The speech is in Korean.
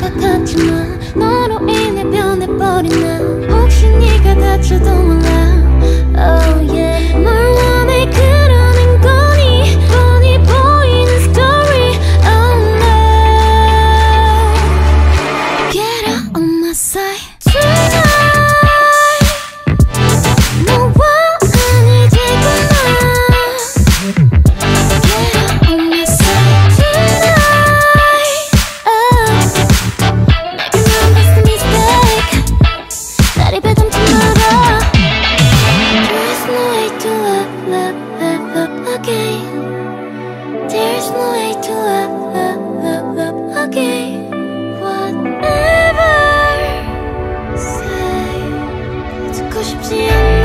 똑같지만 너로 인해 변해버린 나. 혹시 네가 다쳐도 몰라. Oh yeah. push me.